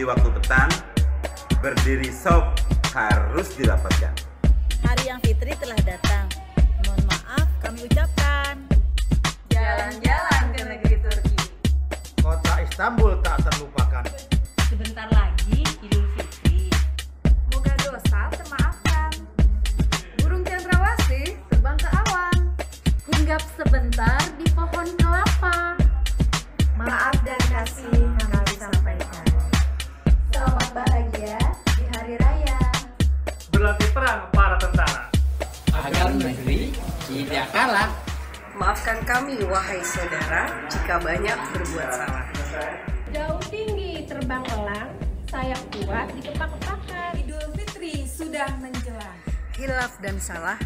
di waktu petang, berdiri sok harus dirapatkan. Hari yang fitri telah datang. Mohon maaf kami ucapkan. Jalan-jalan ke negeri Turki. Kota Istanbul tak terlupakan. Sebentar lagi Idul perang para tentara. agar negeri tidak kalah. Maafkan kami, wahai saudara, jika banyak berbuat salah. Jauh tinggi terbang elang, sayap kuat dikepak-kepakan. Idul Fitri sudah menjelang. Hilaf dan salah,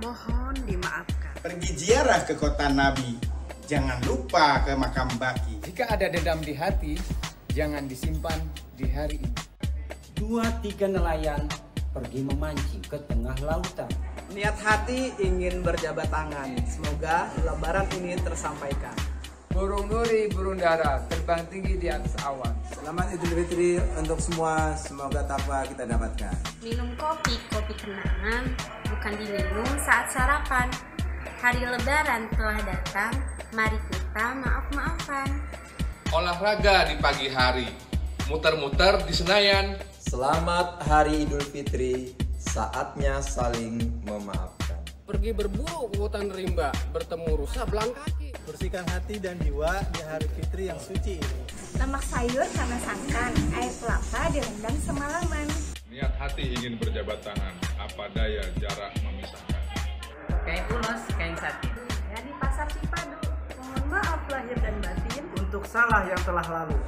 mohon dimaafkan. Pergi ziarah ke kota Nabi. Jangan lupa ke makam Baki. Jika ada dendam di hati, jangan disimpan di hari ini. Dua tiga nelayan pergi memancing ke tengah lautan. Niat hati ingin berjabat tangan. Semoga lebaran ini tersampaikan. Burung nuri, burung dara, terbang tinggi di atas awan. Selamat Idul Fitri untuk semua. Semoga takwa kita dapatkan. Minum kopi, kopi kenangan, bukan diminum saat sarapan. Hari lebaran telah datang, mari kita maaf-maafan. Olahraga di pagi hari, muter-muter di Senayan. Selamat Hari Idul Fitri, saatnya saling memaafkan. Pergi berburu ke hutan rimba, bertemu rusa belang kaki. Bersihkan hati dan jiwa di hari fitri yang suci ini. Lemak sayur karena santan, air kelapa direndam semalaman. Niat hati ingin berjabat tangan, apa daya jarak memisahkan. Kain ulos, kain satin. Ya di pasar Cipadu. Mohon maaf lahir dan batin. Untuk salah yang telah lalu.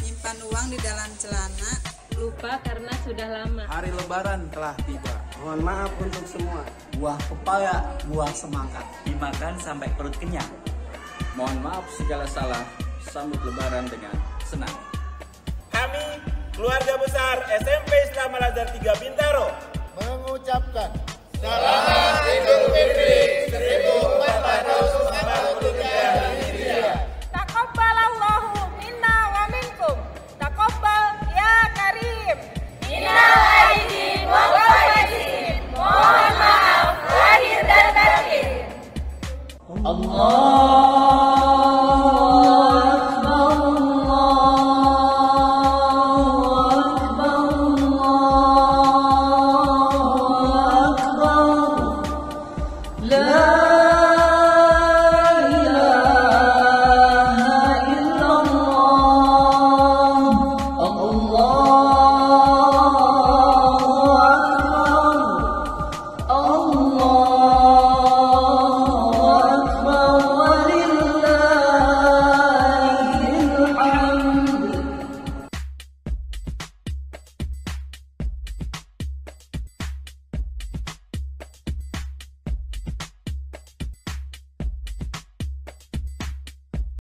Nyimpan uang di dalam celana. Lupa karena sudah lama. Hari lebaran telah tiba. Mohon maaf untuk semua. Buah pepaya, buah semangka. Dimakan sampai perut kenyang. Mohon maaf segala salah. Sambut lebaran dengan senang. Kami, keluarga besar SMP Islam Al Azhar 3 Bintaro, Mengucapkan